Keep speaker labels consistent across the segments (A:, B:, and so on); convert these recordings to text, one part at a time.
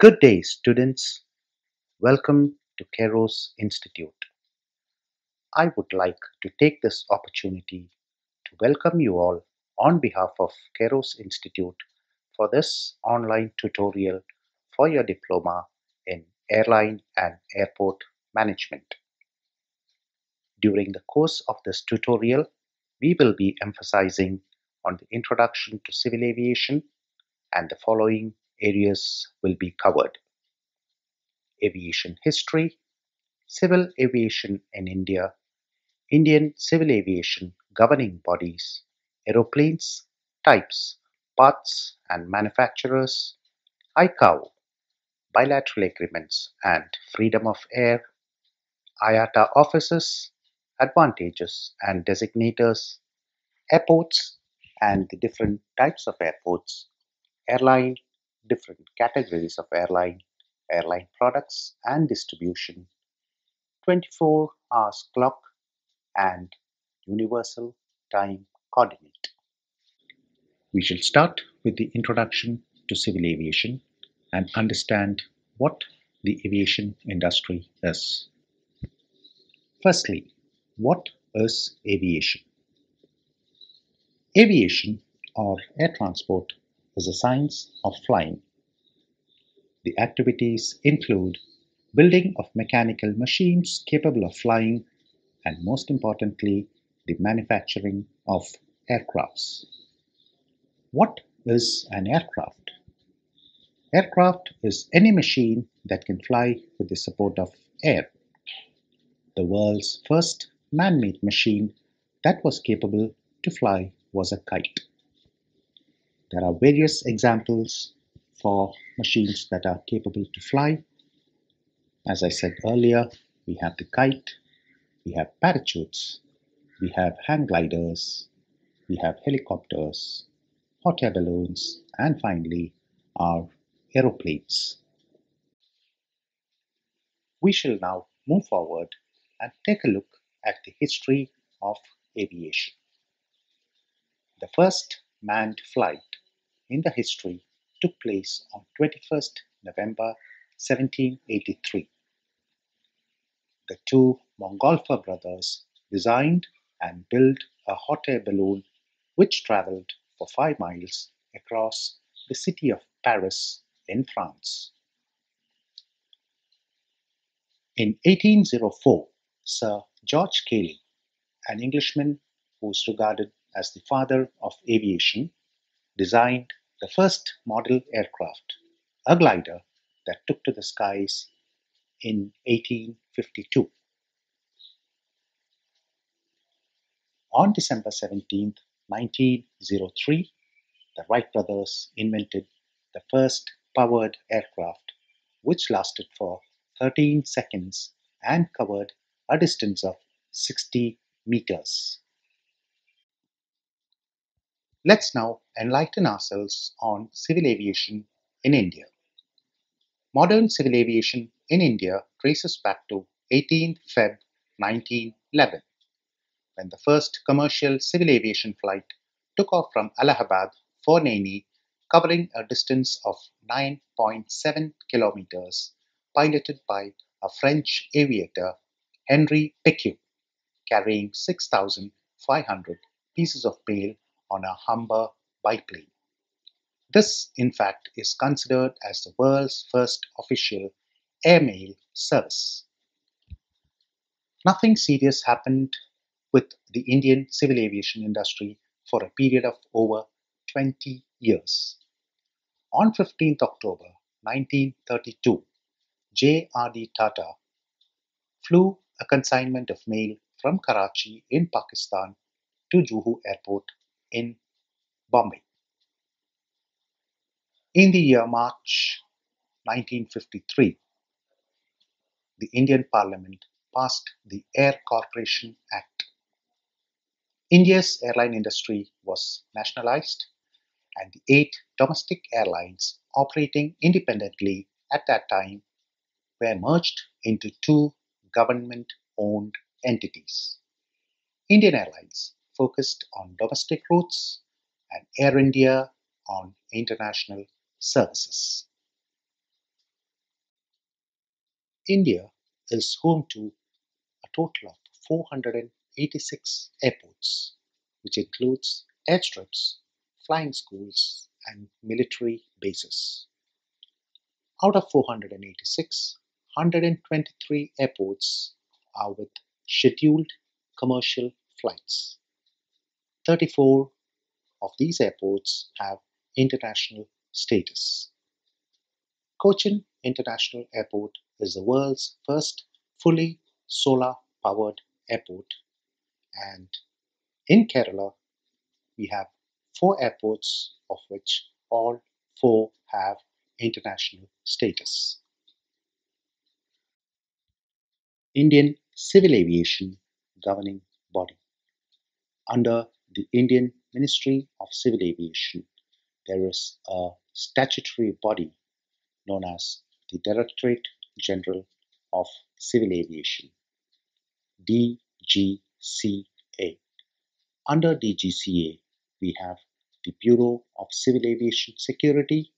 A: Good day, students. Welcome to Kairos Institute. I would like to take this opportunity to welcome you all on behalf of Kairos Institute for this online tutorial for your diploma in airline and airport management. During the course of this tutorial, we will be emphasizing on the introduction to civil aviation and the following areas will be covered. Aviation history, civil aviation in India, Indian civil aviation governing bodies, aeroplanes, types, parts and manufacturers, ICAO, bilateral agreements and freedom of air, IATA offices, advantages and designators, airports and the different types of airports, airline, different categories of airline, airline products and distribution, 24 hours clock, and universal time coordinate. We shall start with the introduction to civil aviation and understand what the aviation industry is. Firstly, what is aviation? Aviation or air transport is a science of flying. The activities include building of mechanical machines capable of flying and most importantly, the manufacturing of aircrafts. What is an aircraft? Aircraft is any machine that can fly with the support of air. The world's first man-made machine that was capable to fly was a kite. There are various examples for machines that are capable to fly. As I said earlier, we have the kite, we have parachutes, we have hang gliders, we have helicopters, hot air balloons, and finally our aeroplanes. We shall now move forward and take a look at the history of aviation. The first manned flight in the history took place on 21st November 1783. The two Montgolfier brothers designed and built a hot air balloon which traveled for five miles across the city of Paris in France. In 1804, Sir George Cayley, an Englishman who is regarded as the father of aviation, designed the first model aircraft, a glider that took to the skies in 1852. On December 17, 1903, the Wright brothers invented the first powered aircraft, which lasted for 13 seconds and covered a distance of 60 meters. Let's now enlighten ourselves on civil aviation in India. Modern civil aviation in India traces back to 18 Feb 1911 when the first commercial civil aviation flight took off from Allahabad for Naini covering a distance of 9.7 kilometers piloted by a French aviator Henri Pecquet carrying 6,500 pieces of mail on a Humber biplane. This, in fact, is considered as the world's first official airmail service. Nothing serious happened with the Indian civil aviation industry for a period of over 20 years. On 15th October 1932, J.R.D. Tata flew a consignment of mail from Karachi in Pakistan to Juhu Airport in Bombay. In the year March 1953, the Indian Parliament passed the Air Corporation Act. India's airline industry was nationalized, and the eight domestic airlines operating independently at that time were merged into two government owned entities. Indian Airlines focused on domestic routes and Air India on international services. India is home to a total of 486 airports, which includes airstrips, flying schools, and military bases. Out of 486, 123 airports are with scheduled commercial flights. 34 of these airports have international status. Cochin International Airport is the world's first fully solar powered airport, and in Kerala, we have four airports, of which all four have international status. Indian Civil Aviation Governing Body Under the Indian Ministry of Civil Aviation, there is a statutory body known as the Directorate General of Civil Aviation, DGCA. Under DGCA, we have the Bureau of Civil Aviation Security,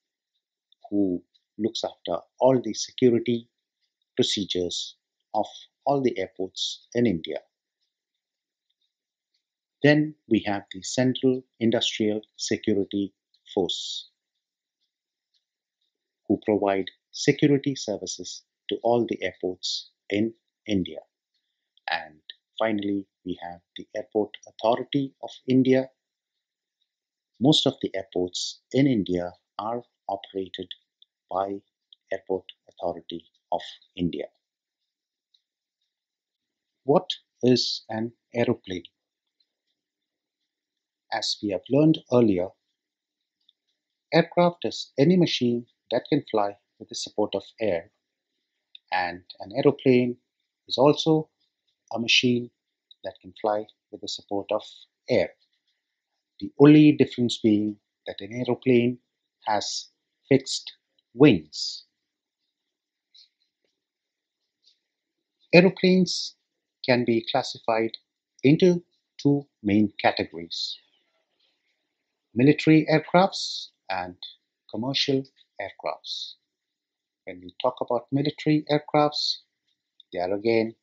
A: who looks after all the security procedures of all the airports in India. Then we have the Central Industrial Security Force, who provide security services to all the airports in India. And finally, we have the Airport Authority of India. Most of the airports in India are operated by Airport Authority of India. What is an aeroplane? As we have learned earlier, aircraft is any machine that can fly with the support of air, and an aeroplane is also a machine that can fly with the support of air. The only difference being that an aeroplane has fixed wings. Aeroplanes can be classified into two main categories military aircrafts and commercial aircrafts. When we talk about military aircrafts, they are again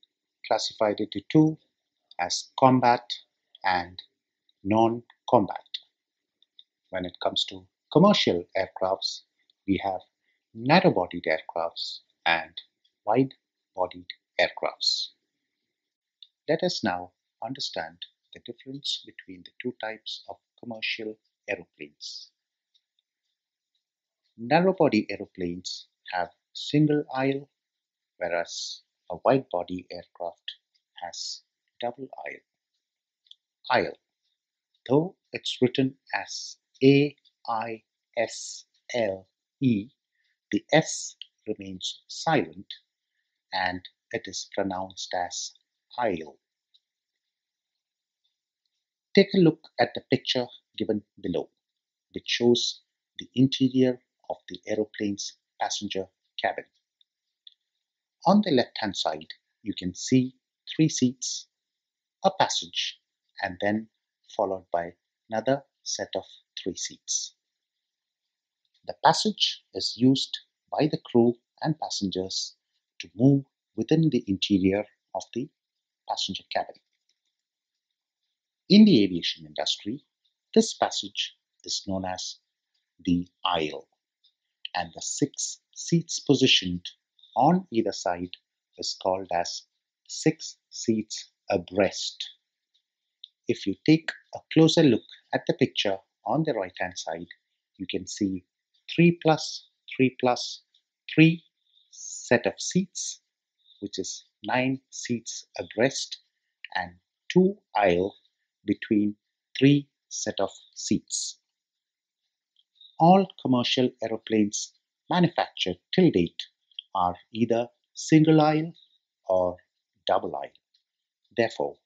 A: classified into two as combat and non combat. When it comes to commercial aircrafts, we have narrow bodied aircrafts and wide bodied aircrafts. Let us now understand the difference between the two types of commercial aeroplanes. Narrow body aeroplanes have single aisle, whereas a wide body aircraft has double aisle. Aisle, though it's written as A I S L E, the S remains silent and it is pronounced as aisle. Take a look at the picture given below, which shows the interior of the aeroplane's passenger cabin. On the left hand side, you can see three seats, a passage, and then followed by another set of three seats. The passage is used by the crew and passengers to move within the interior of the passenger cabin. In the aviation industry, this passage is known as the aisle, and the six seats positioned on either side is called as six seats abreast. If you take a closer look at the picture on the right hand side, you can see 3 plus 3 plus 3 set of seats, which is 9 seats abreast, and 2 aisle between 3 set of seats. All commercial aeroplanes manufactured till date are either single aisle or double aisle. Therefore,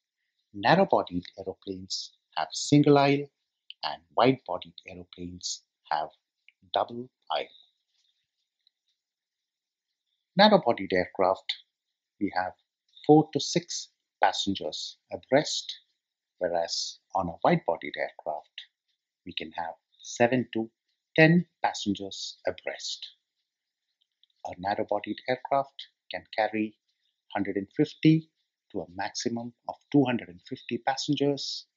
A: narrow bodied aeroplanes have single aisle and wide bodied aeroplanes have double aisle. Narrow bodied aircraft, we have 4 to 6 passengers abreast, whereas on a wide bodied aircraft, we can have 7 to 10 passengers abreast. A narrow bodied aircraft can carry 150 to a maximum of 250 passengers.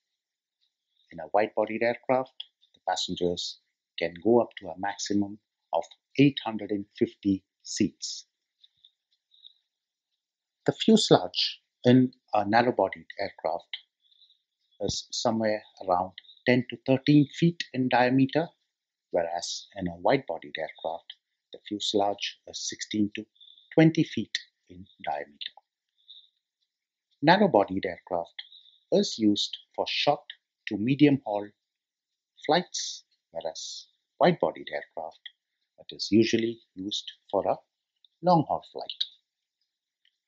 A: In a wide bodied aircraft, the passengers can go up to a maximum of 850 seats. The fuselage in a narrow bodied aircraft Uh, is somewhere around 10 to 13 feet in diameter, whereas in a wide bodied aircraft, the fuselage is 16 to 20 feet in diameter. Narrow bodied aircraft is used for short to medium haul flights, whereas wide bodied aircraft it is usually used for a long haul flight.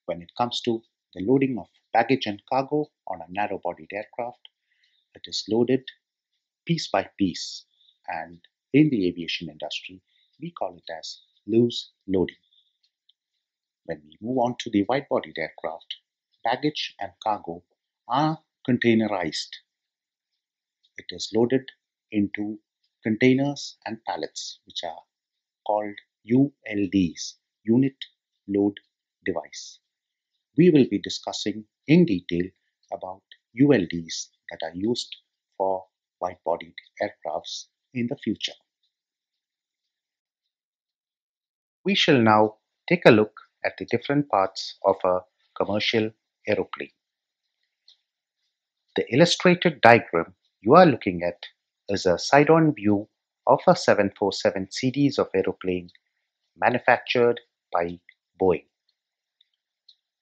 A: When it comes to the loading of baggage and cargo on a narrow bodied aircraft, it is loaded piece by piece, and in the aviation industry, we call it as loose loading. When we move on to the wide bodied aircraft, baggage and cargo are containerized. It is loaded into containers and pallets, which are called ULDs, Unit Load Device. We will be discussing in detail about ULDs that are used for wide bodied aircrafts in the future. We shall now take a look at the different parts of a commercial aeroplane. The illustrated diagram you are looking at is a side-on view of a 747 series of aeroplane manufactured by Boeing.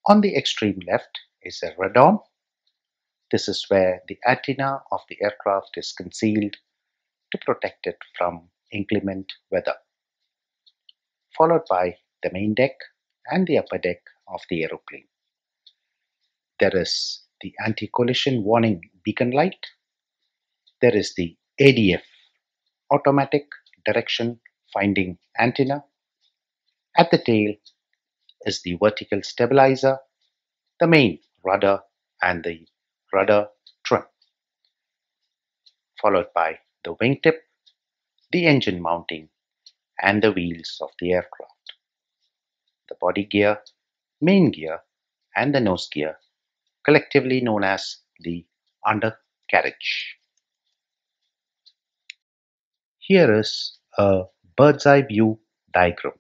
A: On the extreme left is a radome. This is where the antenna of the aircraft is concealed to protect it from inclement weather. Followed by the main deck and the upper deck of the aeroplane. There is the anti-collision warning beacon light. There is the ADF, automatic direction finding antenna. At the tail is the vertical stabilizer, the main rudder and the rudder trim, followed by the wingtip, the engine mounting, and the wheels of the aircraft. The body gear, main gear, and the nose gear, collectively known as the undercarriage. Here is a bird's eye view diagram.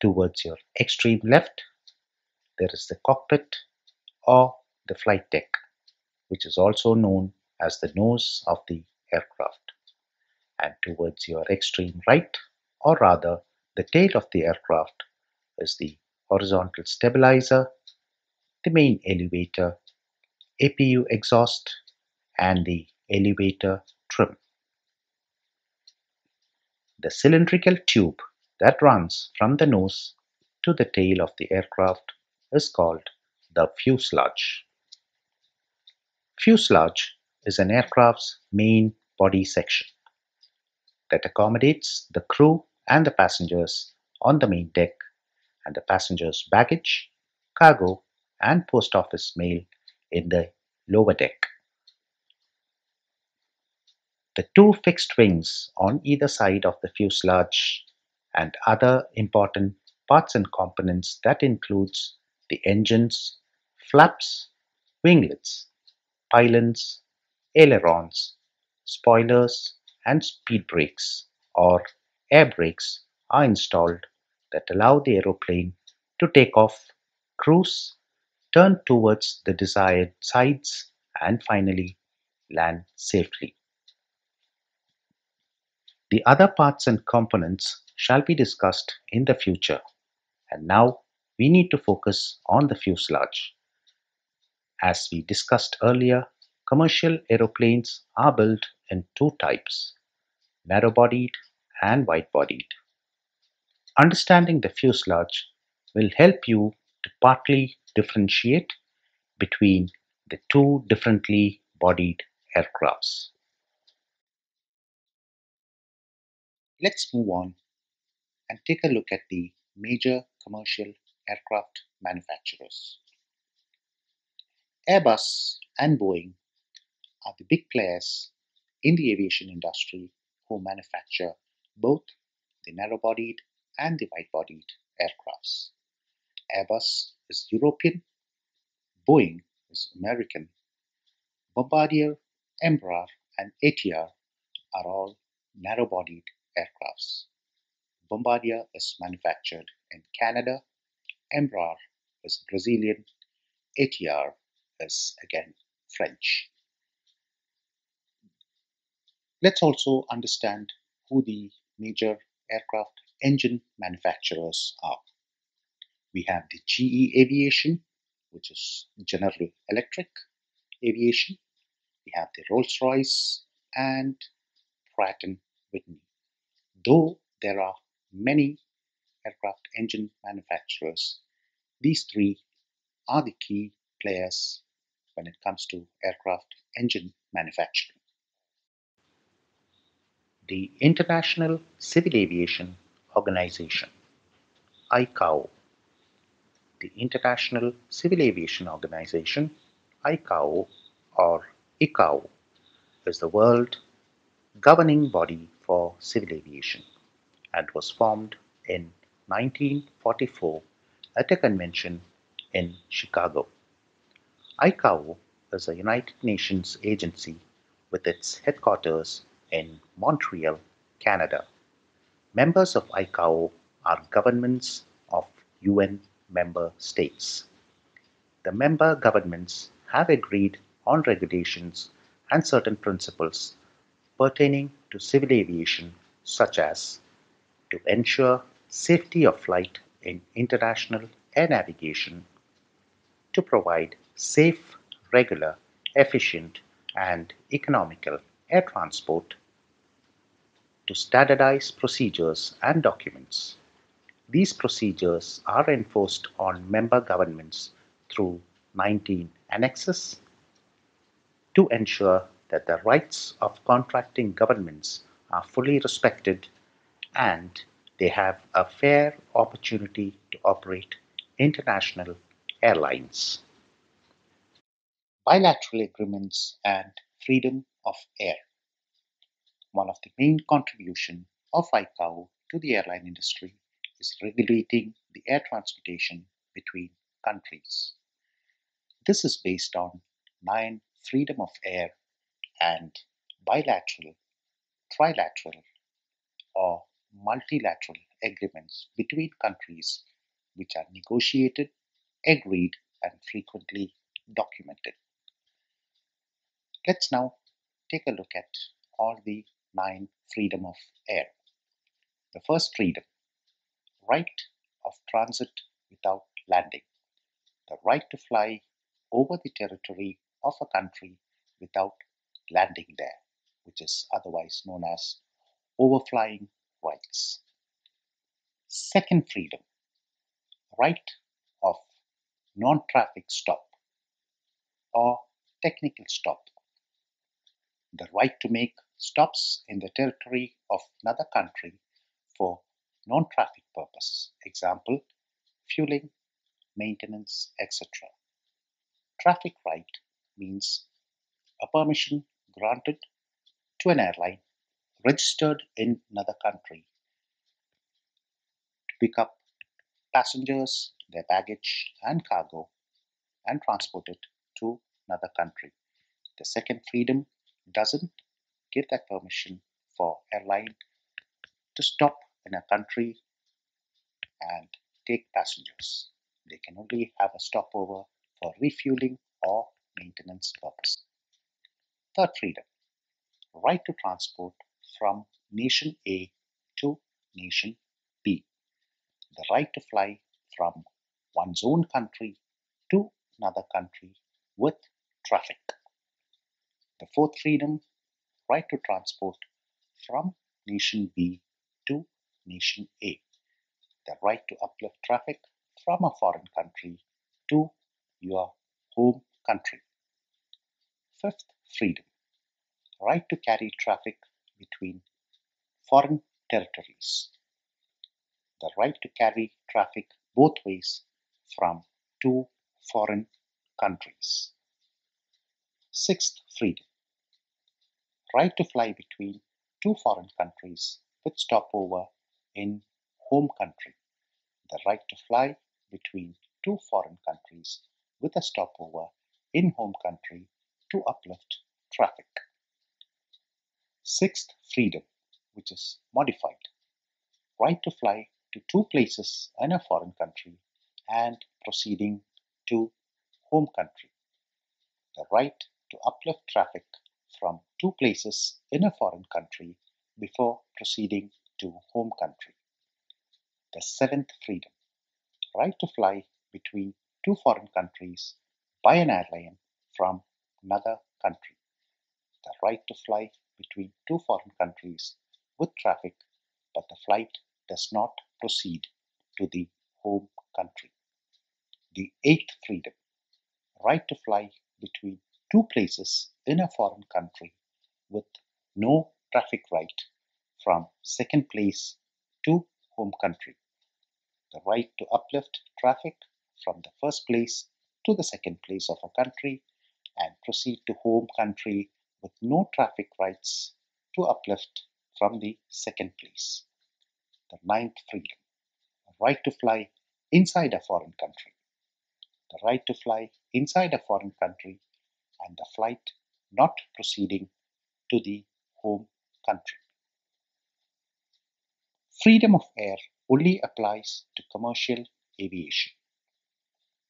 A: Towards your extreme left, there is the cockpit or the flight deck, which is also known as the nose of the aircraft. And towards your extreme right, or rather the tail of the aircraft, is the horizontal stabilizer, the main elevator, APU exhaust, and the elevator trim. The cylindrical tube that runs from the nose to the tail of the aircraft is called the fuselage. Fuselage is an aircraft's main body section that accommodates the crew and the passengers on the main deck and the passengers' baggage, cargo, and post office mail in the lower deck. The two fixed wings on either side of the fuselage and other important parts and components that includes the engines, flaps, winglets, pylons, ailerons, spoilers, and speed brakes or air brakes are installed that allow the aeroplane to take off, cruise, turn towards the desired sides, and finally land safely. The other parts and components shall be discussed in the future, and now we need to focus on the fuselage. As we discussed earlier, commercial aeroplanes are built in two types narrow bodied and wide bodied. Understanding the fuselage will help you to partly differentiate between the two differently bodied aircrafts. Let's move on and take a look at the major commercial aircraft manufacturers. Airbus and Boeing are the big players in the aviation industry who manufacture both the narrow bodied and the wide bodied aircrafts. Airbus is European, Boeing is American, Bombardier, Embraer, and ATR are all narrow bodied aircrafts. Bombardier is manufactured in Canada, Embraer is Brazilian, ATR is again French. Let's also understand who the major aircraft engine manufacturers are. We have the GE Aviation, which is General Electric Aviation. We have the Rolls Royce and Pratt Whitney. Though there are many aircraft engine manufacturers, these three are the key players when it comes to aircraft engine manufacturing. The International Civil Aviation Organization, ICAO. The International Civil Aviation Organization, ICAO or ICAO, is the world governing body for civil aviation and was formed in 1944 at a convention in Chicago. ICAO is a United Nations agency with its headquarters in Montreal, Canada. Members of ICAO are governments of UN member states. The member governments have agreed on regulations and certain principles pertaining to civil aviation such as to ensure safety of flight in international air navigation, to provide safe, regular, efficient, and economical air transport, to standardize procedures and documents. These procedures are enforced on member governments through 19 annexes to ensure that the rights of contracting governments are fully respected and they have a fair opportunity to operate international airlines. Bilateral agreements and freedom of air. One of the main contribution of ICAO to the airline industry is regulating the air transportation between countries. This is based on nine freedom of air and bilateral, trilateral, or multilateral agreements between countries which are negotiated, agreed, and frequently documented. Let's now take a look at all the nine freedom of air. The first freedom, right of transit without landing. The right to fly over the territory of a country without landing there, which is otherwise known as overflying rights. Second freedom, right of non-traffic stop or technical stop. The right to make stops in the territory of another country for non-traffic purpose, example, fueling, maintenance, etc. Traffic right means a permission granted to an airline registered in another country to pick up passengers, their baggage, and cargo and transport it to another country. The second freedom doesn't give that permission for airline to stop in a country and take passengers. They can only have a stopover for refueling or maintenance purpose. Third freedom, right to transport from nation A to nation B. The right to fly from one's own country to another country with traffic. The fourth freedom, right to transport from nation B to nation A. The right to uplift traffic from a foreign country to your home country. Fifth freedom, right to carry traffic between foreign territories. The right to carry traffic both ways from two foreign countries. Sixth freedom, right to fly between two foreign countries with stopover in home country. The right to fly between two foreign countries with a stopover in home country to uplift traffic. Sixth, freedom, which is modified. Right to fly to two places in a foreign country and proceeding to home country. The right to uplift traffic from two places in a foreign country before proceeding to home country. The seventh freedom, right to fly between two foreign countries by an airline from another country. The right to fly between two foreign countries with traffic, but the flight does not proceed to the home country. The eighth freedom, right to fly between two places in a foreign country with no traffic right from second place to home country. The right to uplift traffic from the first place to the second place of a country and proceed to home country with no traffic rights to uplift from the second place. The ninth freedom, the right to fly inside a foreign country. The right to fly inside a foreign country and the flight not proceeding to the home country. Freedom of air only applies to commercial aviation.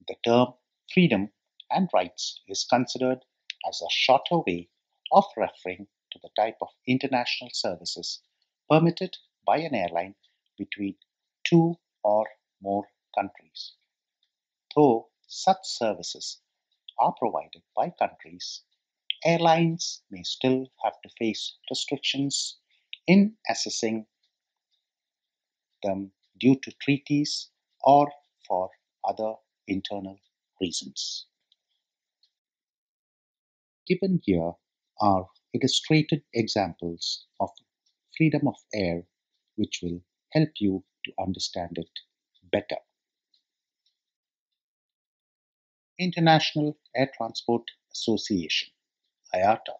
A: The term freedom and rights is considered as a shorter way of referring to the type of international services permitted by an airline between two or more countries. Though such services are provided by countries, airlines may still have to face restrictions in assessing them due to treaties or for other internal reasons. Given here are illustrated examples of freedom of air which will help you to understand it better. International Air Transport Association IATA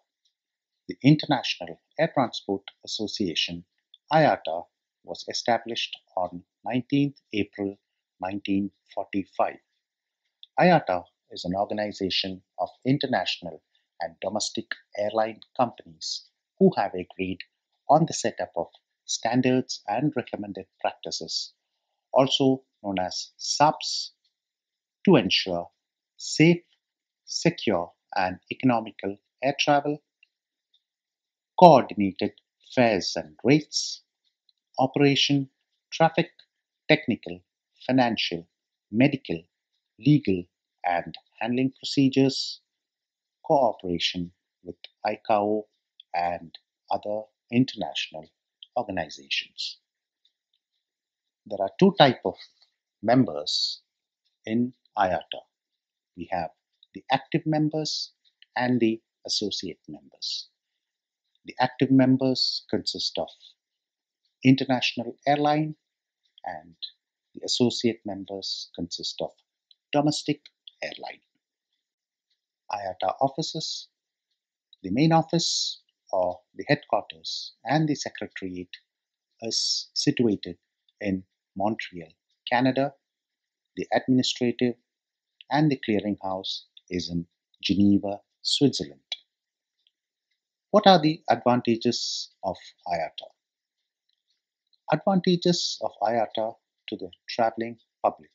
A: The International Air Transport Association IATA was established on 19th April 1945. IATA is an organization of international and domestic airline companies who have agreed on the setup of standards and recommended practices, also known as SARPs, to ensure safe, secure, and economical air travel, coordinated fares and rates, operation, traffic, technical, financial, medical, legal, and handling procedures, cooperation with ICAO and other international organizations. There are two type of members in IATA. We have the active members and the associate members. The active members consist of international airline and the associate members consist of domestic airline. IATA offices, the main office or the headquarters and the secretariat is situated in Montreal, Canada. The administrative and the clearinghouse is in Geneva, Switzerland. What are the advantages of IATA? Advantages of IATA to the traveling public.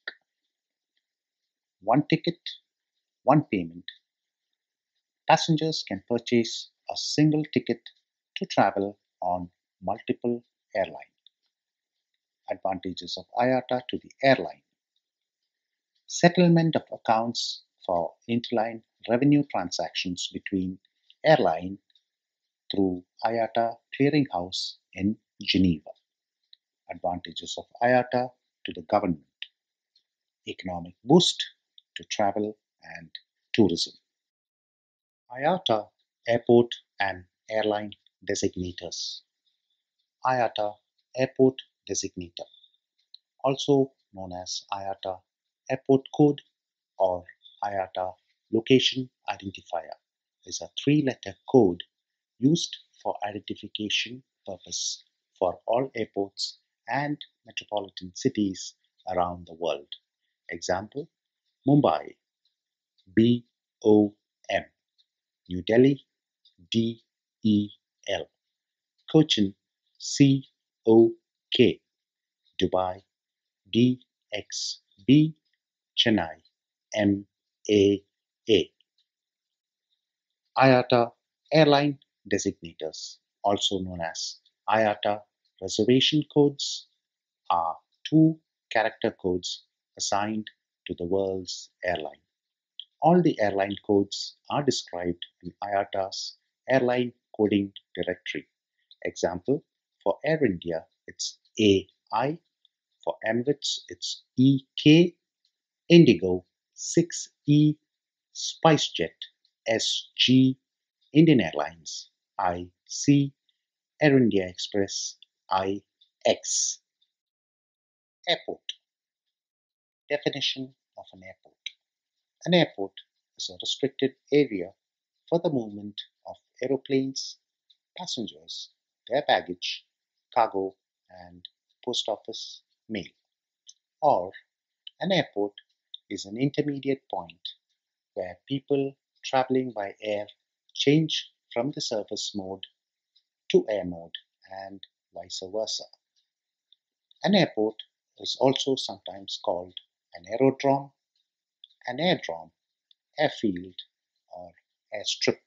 A: One ticket, one payment. Passengers can purchase a single ticket to travel on multiple airlines. Advantages of IATA to the airline. Settlement of accounts for interline revenue transactions between airline through IATA clearinghouse in Geneva. Advantages of IATA to the government. Economic boost to travel and tourism. IATA Airport and Airline Designators. IATA Airport Designator, also known as IATA Airport Code or IATA Location Identifier, is a three-letter code used for identification purpose for all airports and metropolitan cities around the world. Example Mumbai B O M, New Delhi D E L, Cochin C O K, Dubai D X B, Chennai M A A. IATA airline designators, also known as IATA reservation codes, are two character codes assigned to the world's airline. All the airline codes are described in IATA's airline coding directory. Example, for Air India, it's AI, for Emirates, it's EK, Indigo 6E, SpiceJet SG, Indian Airlines IC, Air India Express IX. Airport. Definition of an airport An airport is a restricted area for the movement of aeroplanes, passengers, their baggage, cargo, and post office mail. Or an airport is an intermediate point where people traveling by air change from the surface mode to air mode and vice versa. An airport is also sometimes called an aerodrome, an airdrome, airfield, or airstrip.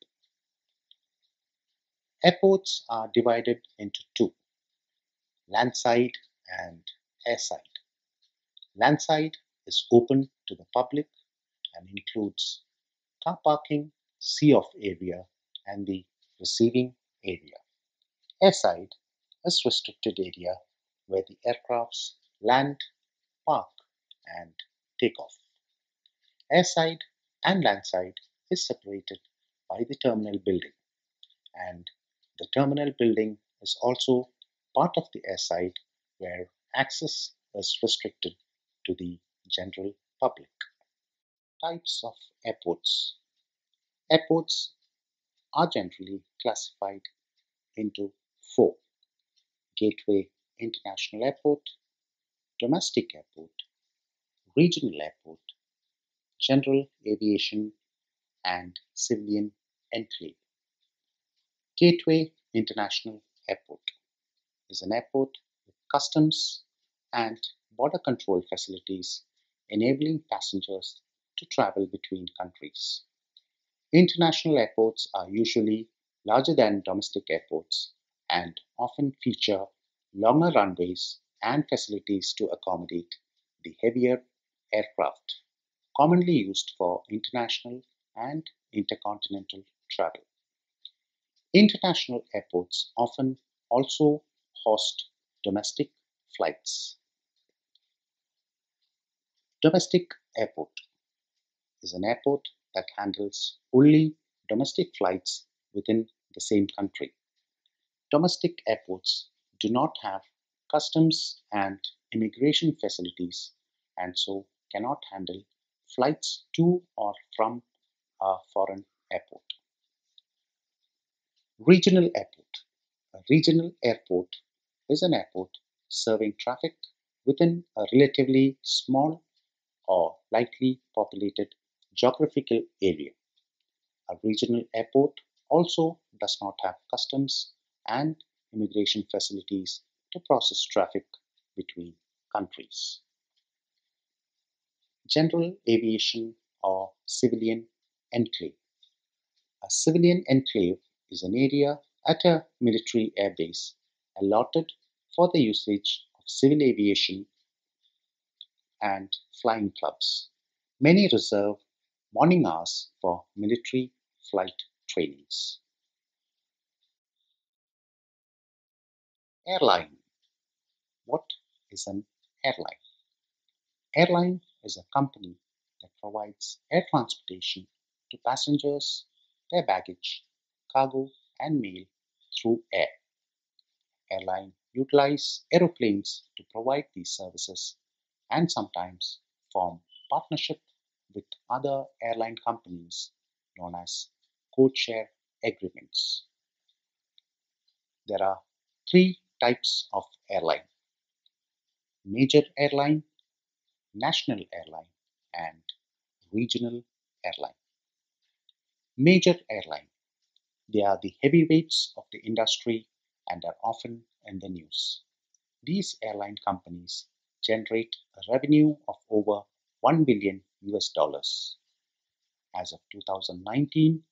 A: Airports are divided into two landside and airside. Landside is open to the public and includes car parking, sea off area, and the receiving area. Airside is restricted area where the aircrafts land, park, and take off. Airside and landside is separated by the terminal building, and the terminal building is also part of the airside where access is restricted to the general public. Types of airports. Airports are generally classified into four Gateway International Airport, Domestic Airport, Regional Airport, General Aviation, and Civilian Enclave. Gateway International Airport is an airport with customs and border control facilities enabling passengers to travel between countries. International airports are usually larger than domestic airports and often feature longer runways and facilities to accommodate the heavier aircraft commonly used for international and intercontinental travel. International airports often also host domestic flights. Domestic airport is an airport that handles only domestic flights within the same country. Domestic airports do not have customs and immigration facilities and so cannot handle flights to or from a foreign airport. Regional airport. A regional airport is an airport serving traffic within a relatively small or lightly populated geographical area. A regional airport also does not have customs and immigration facilities to process traffic between countries. General aviation or civilian enclave. A civilian enclave is an area at a military airbase allotted for the usage of civil aviation and flying clubs. Many reserve morning hours for military flight trainings. Airline. What is an airline? Airline is a company that provides air transportation to passengers, their baggage, cargo, and mail through air. Airline utilize aeroplanes to provide these services and sometimes form partnership with other airline companies known as codeshare agreements. There are three types of airline major airline, national airline, and regional airline. Major airline. They are the heavyweights of the industry and are often in the news. These airline companies generate a revenue of over 1 billion US dollars. As of 2019,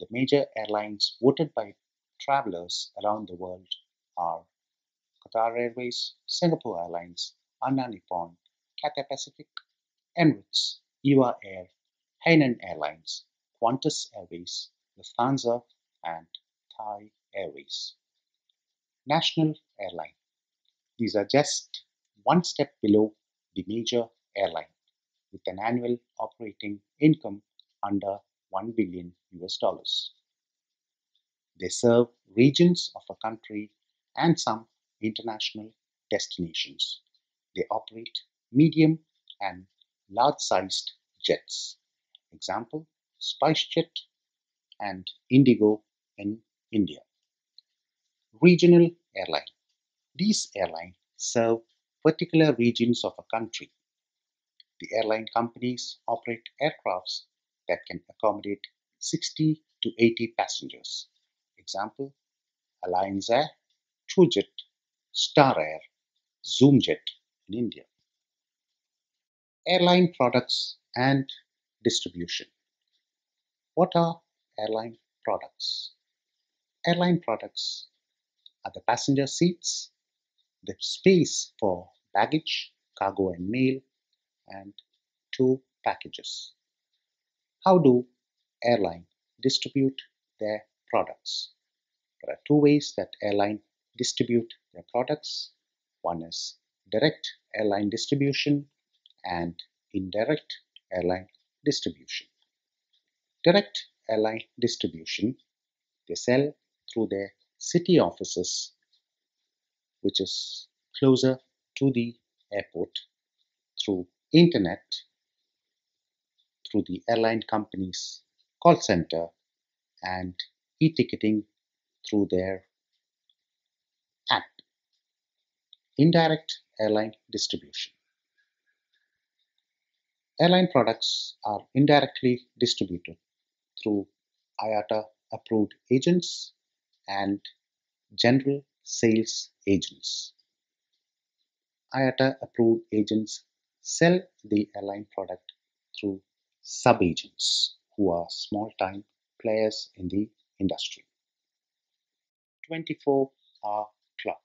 A: the major airlines voted by travelers around the world are Qatar Airways, Singapore Airlines, All Nippon, Cathay Pacific, Emirates, EVA Air, Hainan Airlines, Qantas Airways, Lufthansa, and Thai Airways. National Airline. These are just one step below the major airline with an annual operating income under 1 billion US dollars. They serve regions of a country and some international destinations. They operate medium and large sized jets. Example SpiceJet and Indigo in India. Regional airline. These airlines serve particular regions of a country. The airline companies operate aircrafts that can accommodate 60 to 80 passengers. Example Alliance Air, TrueJet, Star Air, Zoomjet in India. Airline products and distribution. What are airline products? Airline products are the passenger seats, the space for baggage, cargo and mail, and two packages. How do airline distribute their products? There are two ways that airline distribute their products. One is direct airline distribution and indirect airline distribution. Direct airline distribution, they sell through their city offices, which is closer to the airport, through internet, through the airline company's call center, and e-ticketing through their app. Indirect airline distribution. Airline products are indirectly distributed through IATA approved agents and general sales agents. IATA approved agents sell the airline product through sub agents who are small time players in the industry. 24 hour clock.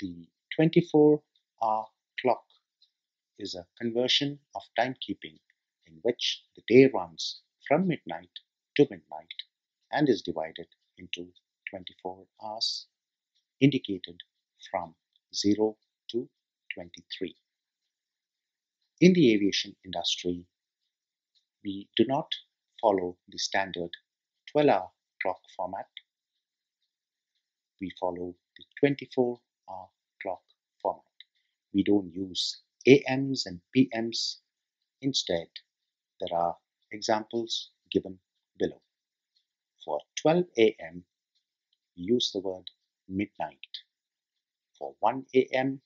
A: The 24 hour clock is a conversion of timekeeping in which the day runs from midnight to midnight and is divided into 24 hours indicated from 0 to 23. In the aviation industry, we do not follow the standard 12 hour clock format. We follow the 24 hour clock format. We don't use AMs and PMs. Instead, there are examples given below. For 12 a.m., use the word midnight. For 1 a.m.,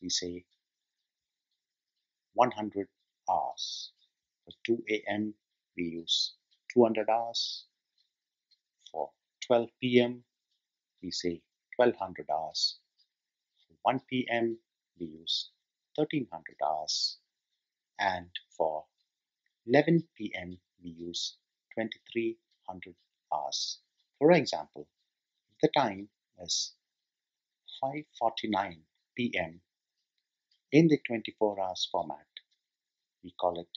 A: we say 100 hours. For 2 a.m., we use 200 hours. For 12 p.m., we say 1200 hours. For 1 p.m., we use 1300 hours. And for 11 p.m., we use 2300 hours. For example, the time is 5:49 p.m. in the 24 hours format, we call it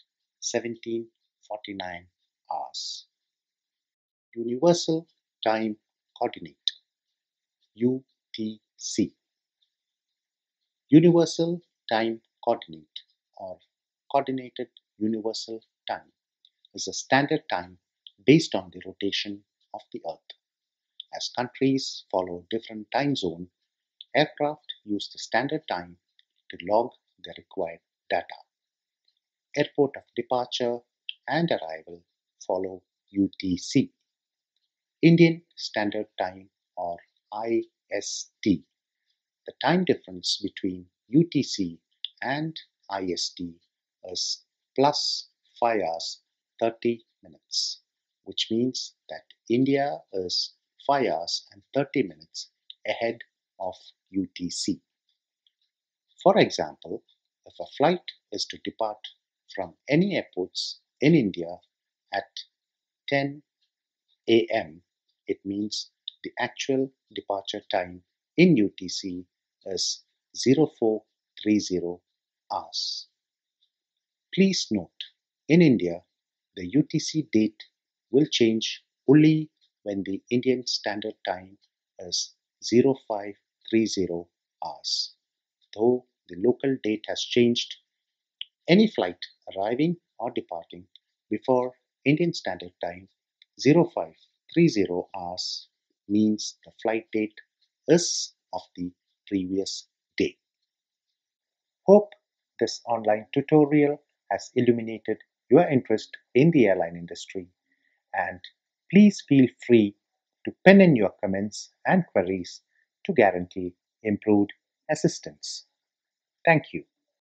A: 1749 hours. Universal Time Coordinate UTC Universal Time Coordinate or Coordinated Universal Time is a standard time based on the rotation of the Earth. As countries follow different time zone, aircraft use the standard time to log the required data. Airport of departure and arrival follow UTC. Indian Standard Time or IST. The time difference between UTC and IST is plus 5 hours 30 minutes, which means that India is 5 hours and 30 minutes ahead of UTC. For example, if a flight is to depart from any airports in India at 10 am, it means the actual departure time in UTC is 0430 hours. Please note, in India, the UTC date will change only when the Indian Standard Time is 0530 hours. Though the local date has changed, any flight arriving or departing before Indian Standard Time 0530 hours means the flight date is of the previous. Hope this online tutorial has illuminated your interest in the airline industry and please feel free to pen in your comments and queries to guarantee improved assistance. Thank you.